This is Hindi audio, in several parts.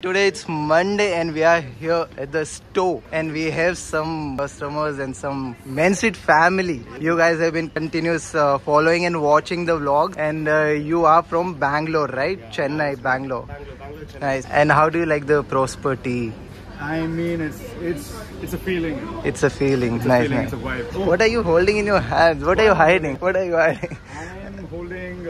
Today it's Monday and we are here at the store and we have some customers and some Main Street family. You guys have been continuous uh, following and watching the vlog and uh, you are from Bangalore, right? Chennai, Bangalore. Bangalore, Bangalore, Chennai. Nice. And how do you like the prosperity? I mean, it's it's it's a feeling. It's a feeling. It's a nice, feeling. nice. It's a vibe. What are you holding in your hands? What are you hiding? What are you hiding? I am holding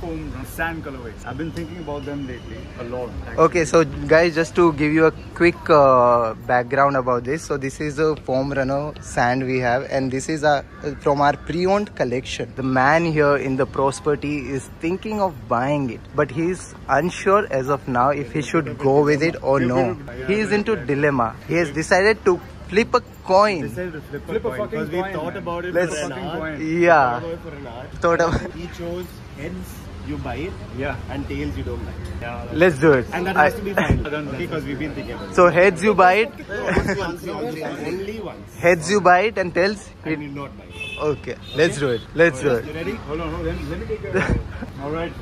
foam sand colorways. I've been thinking about them lately a lot. actually. Okay, so guys, just to give you a quick uh, background about this, so this is a foam runner sand we have, and this is a, from our pre-owned collection. The man here in the Prosperity is thinking of buying it, but he's unsure as of now if he should go with it or no. He is into dilemma. He has decided to flip a coin. Decided to flip, a, coin, fucking because we thought man. about it Let's- for an hour. Yeah, Go for an hour. thought of. He chose heads, you buy it, Yeah. and tails, you don't like. yeah. Let's do it. And that I- has to be fine. because we've been thinking about it. so heads you buy it, Only once. heads you buy it, and tails. I It, will not buy it. okay, let's do it. Let's do it. You ready? Hold on, hold on. Let me take a... All right.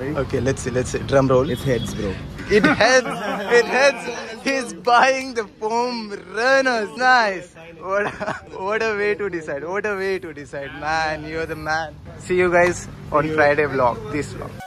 Okay, let's see. Let's see. Drum roll. It's heads, bro. It has. It heads. He's buying the foam runners. Nice. What a, what a way to decide. What a way to decide. Man, you're the man. See you guys on Friday vlog. This vlog.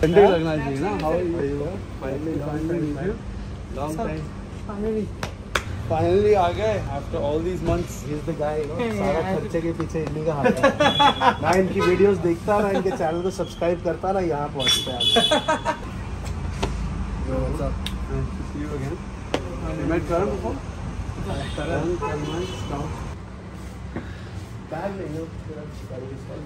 Sunday लगना चाहिए ना। How finally long time finally finally आ गए। After all these months he is the guy सारा खर्चे के पीछे इन्हीं का हाथ है। ना इनकी वीडियोस देखता ना इनके चैनल को सब्सक्राइब करता ना यहाँ पहुँचता है। You again. You met Karan before? Karan, Karan, now. हो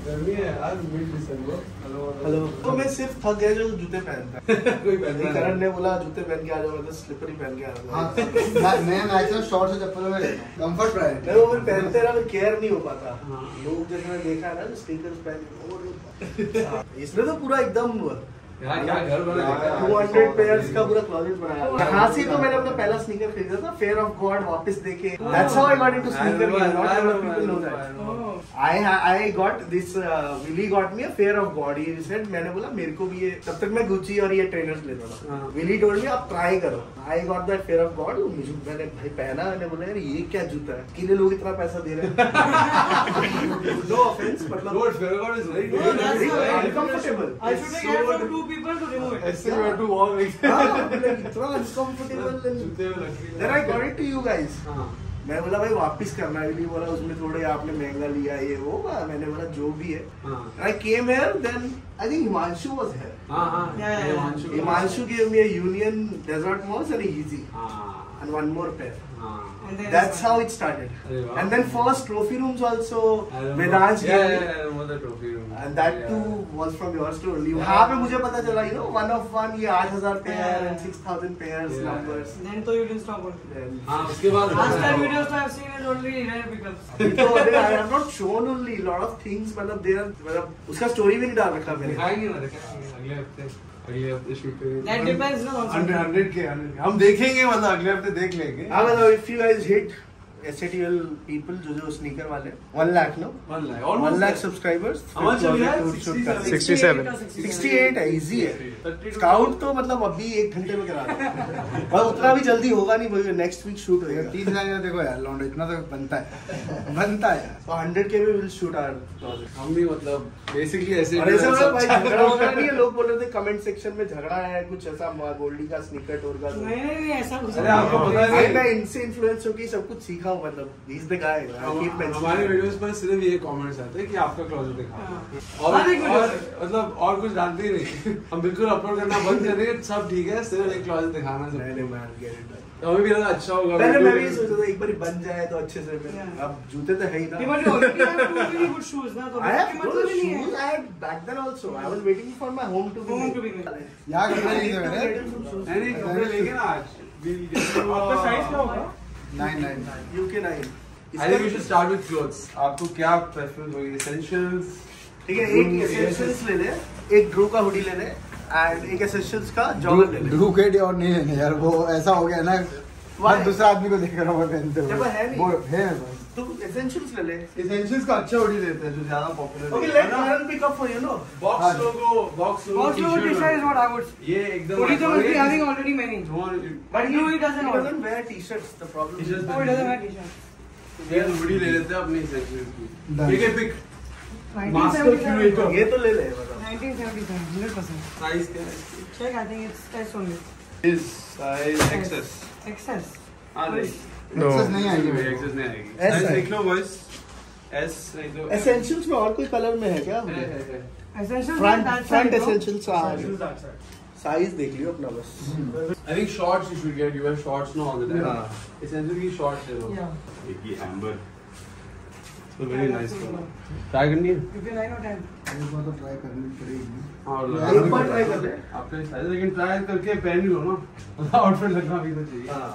गर्मी है मिड दिसंबर हेलो हेलो तो मैं सिर्फ़ थक गया जो जूते पहनता है कोई पहनता करण ने बोला जूते पहन के आ जाओ तो स्लिपर ही पहन के आ रहा मैं मैं शॉर्ट्स और चप्पल में कंफर्ट वो पहनते रहा केयर नहीं हो पाता। लोग जैसे मैंने देखा है ना स्नीकर्स पहन के हाँ, इसने तो पूरा एकदम टू हंड्रेड पेयर्स का पूरा क्लोजेट बनाया। यहाँ से तो मैंने अपना पहला स्नीकर खरीदा था फेयर ऑफ़ गॉड वापस देके। That's how I got into sneaker not a lot people know that I I got this uh, Willy got me a fear of God. He मैंने बोला मेरे को भी ये तब तक मैं गुची और ये ट्रेनर्स लेता था। विली टोल्ड मी आप ट्राई करो। I got that Fear of God मैंने भाई पहना मैंने बोला यार ये क्या जूता है? किले लोग इतना पैसा दे रहे हैं? नो ऑफेंस मतलब good Fear of God is very good I should take two people to remove it I still have to walk it इतना uncomfortable then there I got it to you guys हाँ मैं बोला भाई वापिस करना है। बोला उसमें थोड़े आपने महँगा लिया ये वो मैंने बोला जो भी है। I came here then I think Himanshu was here Himanshu Himanshu union desert most and easy and one more pair हाँ. हाँ That's how it started. And then first trophy rooms also. Vedant Yeah, gave yeah, yeah, I remember the trophy room. And that Yeah. too was from your store only. वहाँ पे मुझे पता चला you know one of one ये 8000 pair Yeah. and 6000 pairs Yeah. numbers. Then तो you didn't stop working. Then हाँ उसके बाद Last time videos I have seen is only rare pickups. अभी तो अरे I have not shown only lot of things मतलब they are मतलब उसका story भी नहीं डाल रखा मैंने. दिखाएँगे ना दिखाएँगे अगले हफ़्ते हम देखेंगे मतलब अगले हफ़्ते देख लेंगे। SATL people जो जो sneaker वाले one lakh no? One lakh one lakh subscribers How much फिर चल रहा है? project shoot कर- 67. 68 है इजी है. स्काउट तो मतलब अभी एक घंटे में करा दो। और उतना भी जल्दी होगा नहीं वही नेक्स्ट वीक शूट होगा। तीन हज़ार देखो यार लौंडा इतना तो बनता है। बनता है तो हंड्रेड के में विल शूट आवर हम भी मतलब बेसिकली ऐसे और ऐसे मतलब भाई है लोग बोल रहे थे कमेंट सेक्शन में झगड़ा है कुछ ऐसा गोल्डी का स्नीकर टोर का नहीं नहीं ऐसा कुछ अरे आपको पता भाई मैं इनसे इन्फ्लुएंस होकर सब कुछ सीखा मतलब हमारे वीडियोस पर सिर्फ़ ये कमेंट्स आते हैं कि आपका क्लोजेट दिखाओ हाँ। और, मतलब और कुछ जानते ही नहीं। हम बिल्कुल अपलोड करना बंद कर देंगे सब ठीक है सिर्फ़ एक क्लोजेट दिखाना सब। नहीं मैं get it. तो हमें भी अच्छा होगा पहले मैं भी सोचा था एक बार बन जाए तो अच्छे से अब जूते तो है ही ना। ना तो have मतलब नहीं है। कपड़े मैंने. नहीं कपड़े लेके ना आज. आपका size क्या होगा? Nine nine UK nine I think we should start with clothes. आपको क्या preference होगी? Essentials. ठीक है एक एसेंशियल्स ले ले एक ड्रू का हुडी ले ले एंड एक एसेंशियल्स का जॉगर ले ले ड्रू के डे और नहीं लेने यार वो ऐसा हो गया ना? हर दूसरा आदमी को देख रहा हूँ मैं पहनते हुए। वो है नहीं। वो है। तू एसेंशियल्स ले ले Essentials का अच्छा होडी लेते हैं जो ज़्यादा popular ओके है। Let Karan pick up for you no हाँ। box logo Box logo t-shirt t-shirt is what I would say. ये एकदम Hoodie तो already many. Don't- But you, he doesn't he order. doesn't wear t-shirts the problem T-shirts No, he doesn't wear t-shirt. ये hoodie ले लेते हैं अपने essentials की। ठीक है pick. 1977. curator. ये तो ले ले मतलब 1977, 100%. Size क्या है? Check, I think it's S only. Is size XS. XS. हाँ नहीं। Access नहीं आएगी। XS नहीं आएगी। है। लिख लो boys. S लिख लो। एसेंशियल्स में और कोई कलर में है क्या है, है, है। Essentials front front. एसेंशियल्स आ साइज़ देख लियो अपना बस I think shorts you should get. You wear shorts now all the time. Yeah. Essentially shorts ले लो. Yeah. एक ये amber. So very nice color. Try करनी है? You can 9 or 10. एक बार तो ट्राई करनी पड़ेगी और एक बार ट्राई कर ले आपके साइज़ लेकिन ट्राई करके पहन ही लो ना आउटफिट लगना भी तो चाहिए हाँ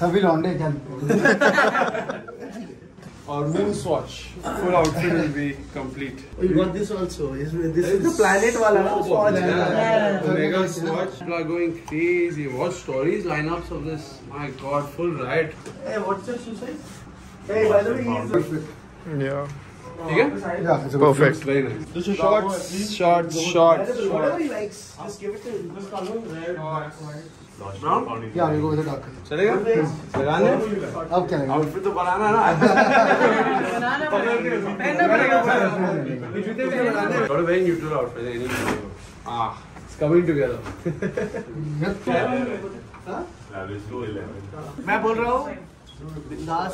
सभी लौंडे क्या और moon Swatch full outfit will be complete you got this also is this is the planet वाला ना swatch Yeah. Omega Swatch people are going crazy. What stories, lineups of this? My God, full riot. hey what's your shoe size hey by the way he is ठीक है? Red, black, white. Brown? क्या मेरे को इधर डाक चलेगा? लगाने? अब क्या आउटफिट तो बनाना है ना. पहनना पड़ेगा sir. Got a very neutral outfit. Any ah, it's coming together. Lavish to 11. मैं बोल रहा हूँ बिंदास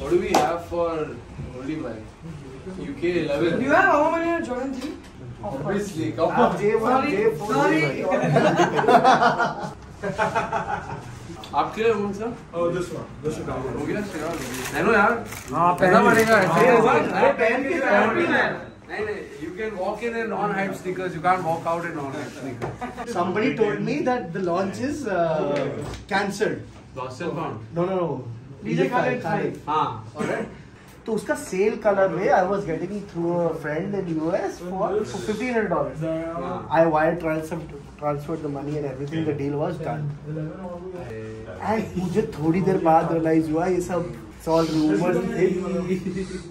What do we have for Holy Bhai? UK 11. Do you have how many Jordan 3? Obviously, come आप on. J1, Sorry, J4, sorry. आपके लिए कौन सा? Oh, this one. This should come. हो गया यार नहीं नो यार हाँ, पहनना पड़ेगा ऐसे हाँ, होगा। अरे पहन के पहन भी है। नहीं नहीं you can walk in in non hype sneakers you can't walk out in non hype sneakers Somebody told me that the launch is uh, cancelled. lost and found No, no, no. तो उसका सेल कलर में I was getting through a friend in US for 1500 dollars I wire transfer transfer the money and everything the deal was done and मुझे थोड़ी देर बाद रियलाइज़ हुआ ये सब it's all rumours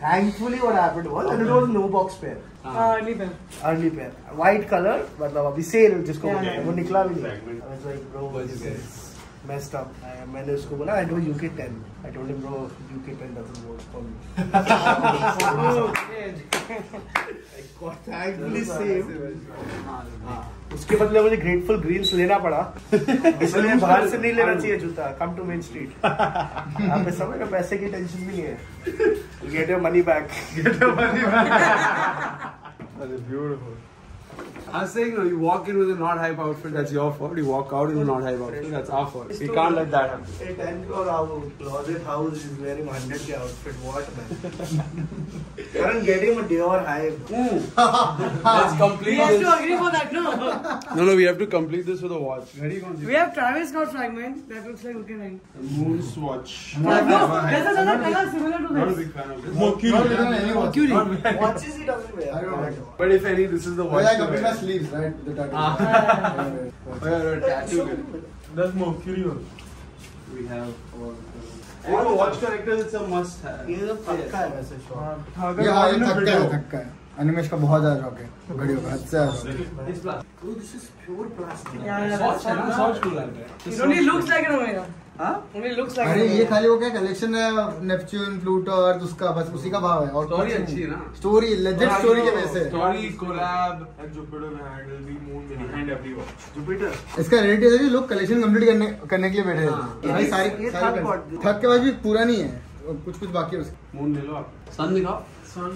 thankfully what happened was and it was no box pair early pair early pair white colour मतलब अभी सेल जिसको वो निकला भी नहीं। I was like bro what is this messed up. I- मैंने उसको बोला I do UK 10. I told him bro UK 10 doesn't work for me. Thankfully saved. हाँ, उसके बदले मुझे ग्रेटफुल ग्रीन्स लेना पड़ा इसलिए बाहर से नहीं लेना चाहिए जूता कम टू मेन स्ट्रीट यहाँ पे समय का पैसे की टेंशन भी नहीं है get your money back beautiful I'm saying no, you walk in with a not hype outfit, that's your fault. You walk out in a not hype outfit, that's our fault. We can't let that happen. A 10 crore house, closet house is wearing 100 k outfit. What man? Karan, get him a Dior hype. Let's We have to agree for that, no? No, no, we have to complete this with a watch. Ready? We have Travis Scott fragment that looks like okay line. Moon swatch. No, there's another color similar to this. Not a this. big fan of this. Mercury. Watches he doesn't wear. I don't know. But if any, this is the watch. I to complete wear. my sleeves, right? The tattoo. Ah. Yeah, Oh, yeah, right, tattoo. good. That's Mercury one. We have. I think watch collectors, it's a must have. ये तो पक्का है वैसे शॉर्ट ये हाँ ये थक्का है थक्का है अनिमेश का बहुत ज़्यादा शौक है घड़ियों का हद से ज़्यादा शौक है। It's black. Oh, this is pure plastic. Yeah, yeah, है है. An Omega. Only looks like अरे ये खाली वो क्या कलेक्शन है नेपच्यून प्लूटो अर्थ उसका बस उसी का भाव है और स्टोरी अच्छी है ना स्टोरी लेजेंड स्टोरी के वैसे story collab Jupiter behind will be moon behind. Behind every Jupiter इसका रेट है लोग कलेक्शन कंप्लीट करने करने के लिए बैठे हाँ। हैं ये भाई सारी थक के बाद भी पूरा नहीं है कुछ कुछ बाकी है मून ले लो आप। सन दिखाओ। Sun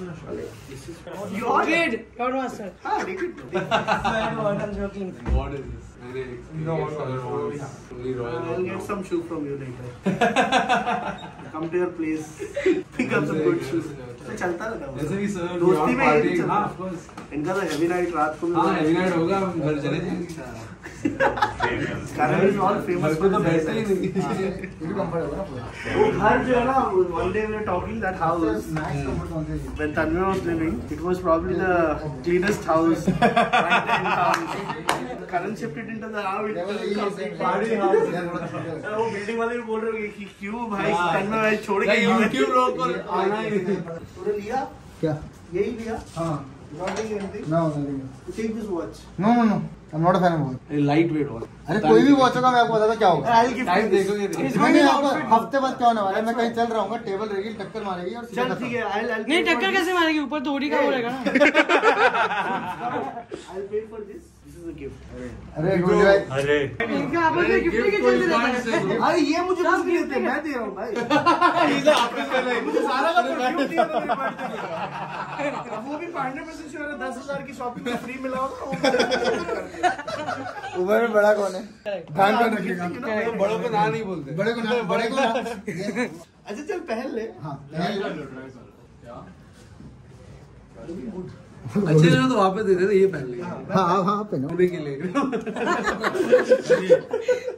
you are red your master हाँ red what are you what is this No, no, no, no, only I'll royal get some shoe from you later. Come to your place. Pick up some good shoes. तो चलता रहता है जैसे वो। भी सर दोस्ती में यही partying, चलता हाँ है। of course इनका तो हैवी नाइट रात को भी हाँ हेवी नाइट होगा हम घर चले जाएंगे कारण इज ऑल घर फेमस पे तो बैठते ही नहीं ये भी कंफर्ट होगा ना पूरा वो घर जो है ना one day we talking that house snacks comfort कौन से when Tanmay was living, it was the house. it was complete party house यार बड़ा छोटा है। वो बिल्डिंग वाले भी बोल रहे हो कि क्यों भाई हाँ। तन्मय भाई छोड़ के नहीं, गए हैं। लोग को आना ही नहीं तूने लिया? क्या? यही लिया? हाँ। Not taking anything? No no take this watch. No no no I am not a fan of watch light weight अरे कोई भी वॉच होगा मैं आपको बताता क्या होगा। टाइम देखोगे हफ़्ते बाद क्या होने वाला है? मैं कहीं चल रहा हूँ टेबल रहेगी टक्कर मारेगी और चल ठीक है I'll नहीं टक्कर कैसे मारेगी? ऊपर तो थोड़ी का वो रहेगा ना। a अरे अरे इनका आपस में गिफ्ट है। अरे ये मुझे कुछ नहीं देते मैं दे रहा हूँ भाई। मुझे सारा का दिया मेरे पे। वो भी पांडे में से श्योर है दस हज़ार की शॉपिंग में फ्री मिला होगा। उबर में बड़ा कौन है? ध्यान कौन रखेगा। बड़ों को ना नहीं बोलते। बड़े को ना बड़े को अच्छा चल पहन ले। हाँ अच्छे लगे तो वापस दे देना ये पहन लेंगे हाँ हाँ हाँ पहनो धोने के लिए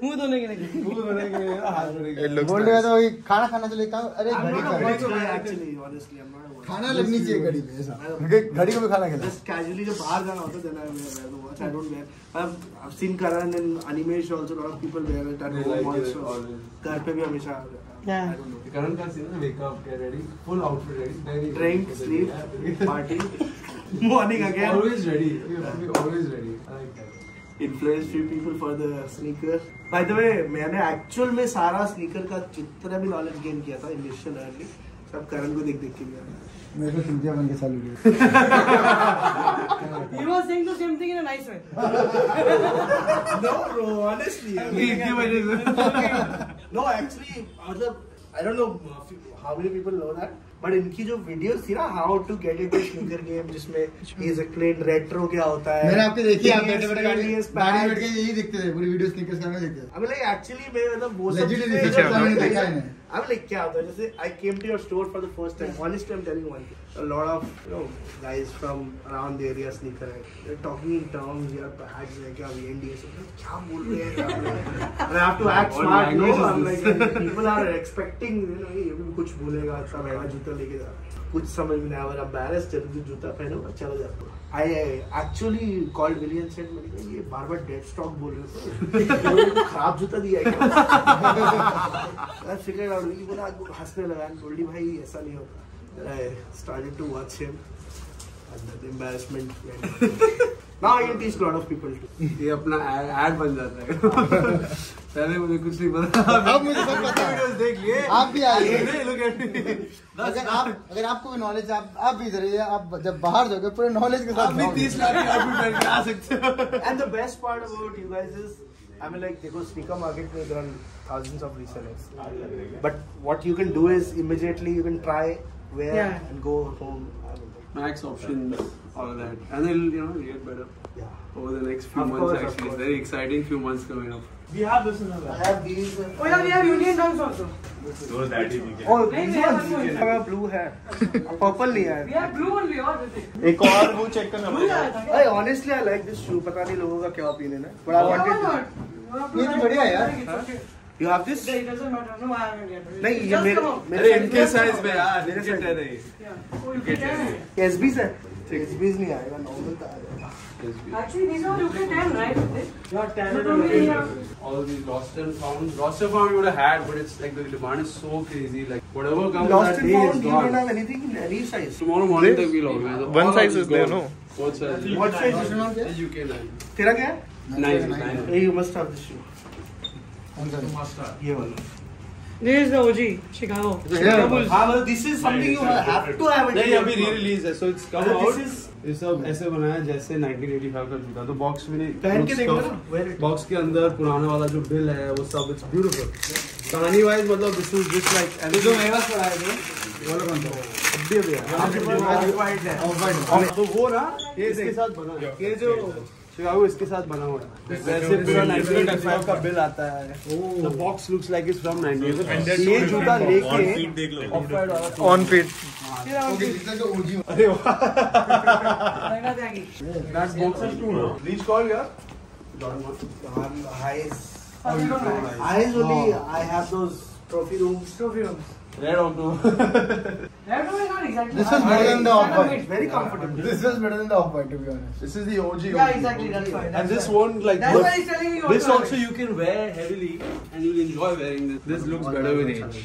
मुँह धोने के लिए मुँह धोने के लिए हाथ धोने के लिए बोल रहे तो वही खाना खाना चले कहा अरे घड़ी का. खाना लगनी चाहिए घड़ी पे ऐसा घड़ी को भी खाना खिला Just casually जब बाहर जाना होता है I've seen Karan and Animesh also. A lot of people wear it at They home like it also. always. घर पे भी हमेशा. करण का सीन है wake up get ready full outfit ready then Drink, sleep, party, morning again. always ready we have to be always ready i like that Influence few people for the sneaker. By the way, मैंने actual में सारा sneaker का जितना भी knowledge gain किया था initial early सब करण को देख देख के किया मेरे को सिंधिया बन के चालू किया He was saying the same thing in a nice way. No bro, honestly. इसकी वजह से no, actually, मतलब I don't know how many people know that, but इनकी जो वीडियो थी ना how to get it snooker game जिसमें इज़ एक्सप्लेन रेट्रो क्या होता है। मैंने आपके देखी आप बैठे बैठे गाड़ी बैठे बैठे यही देखते थे पूरी वीडियो स्नूकर का देखते थे। अबे लाइक एक्चुअली मैं मतलब वो सब चीज़ें अच्छा, देखा है I'm like क्या होता है जैसे I came to your store for the first time honestly I'm telling you one thing a lot of you know guys from around the area sneaker है they're talking in terms यार bags है क्या VNDS है क्या बोल रहे हैं क्या बोल रहे हैं? and I have to act smart no I'm like people are expecting you know ये भी कुछ बोलेगा इतना महँगा जूता लेके जा कुछ समझ में नहीं आया embarrassed जब तू जूता पहनो और चला जाता I actually called William saint मैंने कहा ये बार बार डेड स्टॉक बोल रहे थे खराब जूता दिया क्या? फिगर आउट ये बोला हंसने लगा गोल्डी भाई ऐसा नहीं होता. Started to watch him and the embarrassment now I teach lot of people to ये अपना ऐड बन जाता है। पहले मुझे कुछ नहीं पता। अब मुझे सब पता वीडियोस देख लिए। आप भी आइए अगर आप अगर आपको भी नॉलेज आप आप भी इधर आइए आप जब बाहर जाओगे पूरे नॉलेज के साथ अभी 30 लाख आप भी बैठ के आ सकते हो। And the best part about you guys is I mean like देखो स्पीकर मार्केट में there are thousands of resellers but what you can do is immediately you can try wear and go home max option all of that. And then you know you get better yeah. over the next few of months course, actually. Very exciting few We have this in our I have these uh, Oh yeah, we have Union Dunks also. Those that is you oh these ones one blue है purple नहीं We have blue only और एक और वो चेक करना पड़ेगा Hey, honestly I like this shoe पता नहीं लोगों का क्या opinion है but I wanted ये तो बढ़िया है यार। You have this It doesn't matter. No, I haven't yet. नहीं ये मेरे मेरे इनके size में यार मेरे size टेन है Yeah. Oh. SBs है SBs नहीं आएगा normal का आ जाएगा Actually, these are UK 10, right? Yeah, tan You and told me, red. yeah. all these lost and found lost and found we would have had but it's like the demand is so crazy like whatever comes Lost that and day found is you don't gone have anything in any size tomorrow morning तक we'll organize One All of size this is there, gone. no? what size what size is National क्या है? UK nine तेरा क्या है nine nine Hey, you must have this shoe ये वाला This is the OG Chicago. Yeah. हाँ मतलब this is something you have to have it. नहीं अभी रिलीज़ है इट्स कम This is- ये सब ऐसे बनाया जैसे 1985 का जूता तो बॉक्स में नहीं पहन के देखो ना, बॉक्स के अंदर पुराना वाला जो बिल है वो सब इट्स ब्यूटीफुल कहानी वाइज मतलब दिस इज़ जस्ट लाइक जो मेरे पड़ा है वाला कौन सा? अभी अभी है। तो वो ना ये इसके साथ बना। है ये जो शिकागो इसके साथ बना हुआ है। वैसे पूरा 1985 का बिल आता है। The box looks like it's from 1985 ये जूता लेके देख लो। ऑफ़ वाइट वाला On feet. अरे वाह। That's box is to reach call यार Eyes. Eyes only. I have those trophy rooms. Trophy rooms. Red on exactly. This is better than the Kind of off-white. mid. Very comfortable. This is better than the off-white, to be honest. This is the OG. Yeah, exactly. That's fine. And that's this fine. won't like. That's but why he's telling me. This also also you can wear heavily and you'll enjoy wearing this. This looks better with age.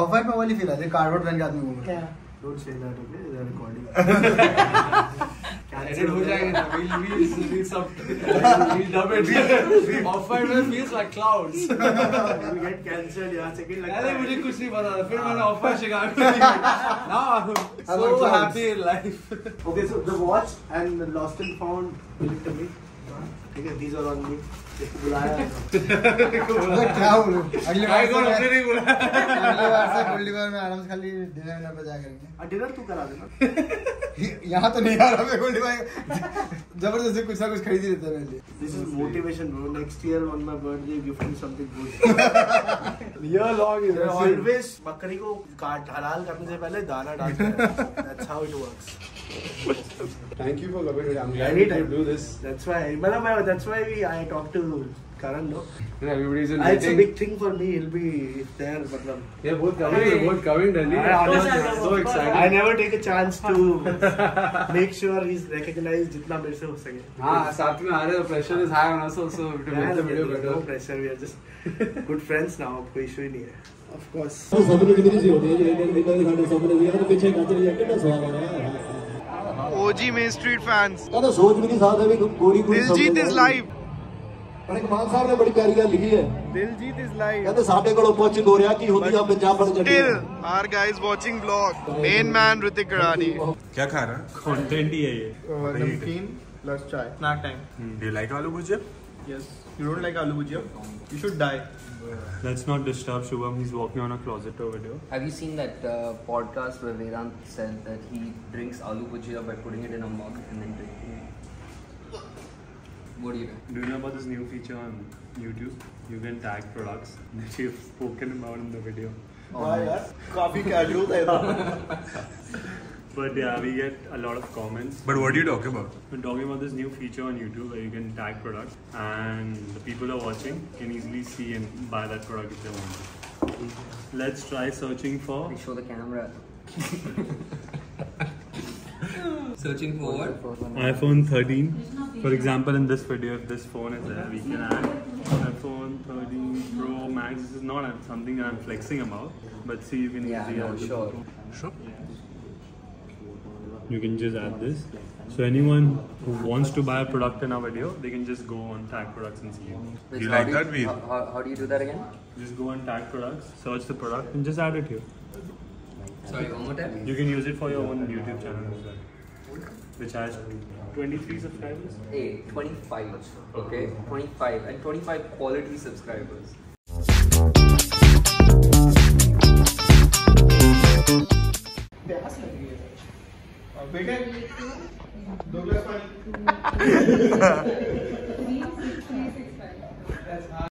Off white में वाली फील आती है कार्डबोर्ड पहन के आदमी घूम रहा है Yeah. Don't say that, okay? They're recording. Edit हो जाएगा ना. We'll we'll sub. We'll dub it. Off white में feels like clouds. we get cancelled. Yeah, second लगता अरे है. मुझे कुछ नहीं पता. फिर मैंने off white Chicago. Life. Okay, so the watch and the lost and found. Give it to me. ठीक है, these are on me. इसको बुलाया. अरे क्या बोलूँ अगली बार से updating बोला. अगली बार से गोल्डी बार में आराम से खाली डिनर विनर पे जा करेंगे और तू करा देना. यहाँ तो नहीं आ रहा मैं गोल्डी भाई ज़बरदस्ती कुछ ना कुछ खरीद ही लेते हैं मेरे लिए This is motivation, bro. Next year on my birthday, gift me something good. Year long is They're बकरी को काट हलाल करने से पहले दाना डालते हैं. That's how it works. Thank you for coming here. I'm glad Any we could do this. That's why, Malab, that's why we, I talk to Karan, no? And everybody's in It's a big thing for me. He'll be if there, Matlab. Yeah, both coming. Hey. both coming, Delhi. I honestly- I'm so excited. I never take a chance to make sure he's recognized जितना मेरे से हो सके हाँ साथ में आ रहे pressure is high on us also to make the video no better pressure we are just good friends now अब कोई इशू ही नहीं है ऑफ़ कोर्स सबने डिग्री सी होती है जो इंडियन लीडर दिखाते सबने ये तो पीछे कांच रिएक्टेड है सवाल है ਰਿਹਾ ਹੈ OG Main Street fans. ਕਹਿੰਦਾ ਸੋਚ ਵੀ ਨਹੀਂ ਸਕਦਾ ਵੀ ਗੋਰੀ ਗੋਰੀ Diljit is live. ਪਰ ਇਕਬਾਲ ਸਾਹਿਬ ਨੇ ਬੜੀ ਪਿਆਰੀ ਗੱਲ ਲਿਖੀ ਹੈ Diljit is live. ਕਹਿੰਦੇ ਸਾਡੇ ਕੋਲੋਂ ਪੁੱਛ ਗੋਰਿਆ ਕੀ ਹੁੰਦੀ ਆ ਪੰਜਾਬ ਬਣ ਚੱਲੀ Still, our guys watching vlog. Main man Ritik Rani. क्या खा रहा है कंटेंट ही है ये नमकीन प्लस चाय snack time do you like aloo bhujia yes you don't like aloo bhujia you should die Let's not disturb Shubham. He's walking on a closet over there. Have you seen that uh, podcast where Vedant said that he drinks aloo bhujia by putting it in a mug and then drinking it? What do you know? Do you know about this new feature on YouTube? You can tag products that you've spoken about in the video. Oh, yeah. Coffee casual. But yeah, we get a lot of comments. But what are you talking about? We're talking about this new feature on YouTube where you can tag products and the people who are watching can easily see and buy that product if they want. To. Let's try searching for They show the camera. Searching for what? iPhone 13. For example, in this video, if this phone is there, we can add iPhone 13 Pro Max. This is not something I'm flexing about, but see, you can Yeah, easily no, add this. sure. Sure. You can just add this. So anyone who wants to buy a product in our video, they can just go on tag products and see it. Which- You how like do that, Veer? How, how, how do you do that again? Just go on tag products, search the product, and just add it here. Sorry, one more time. You can use it for your own YouTube channel as well, which has 23 subscribers. Hey, 25. Okay, 25 and 25 quality subscribers. बेटे दो ग्लास पानी।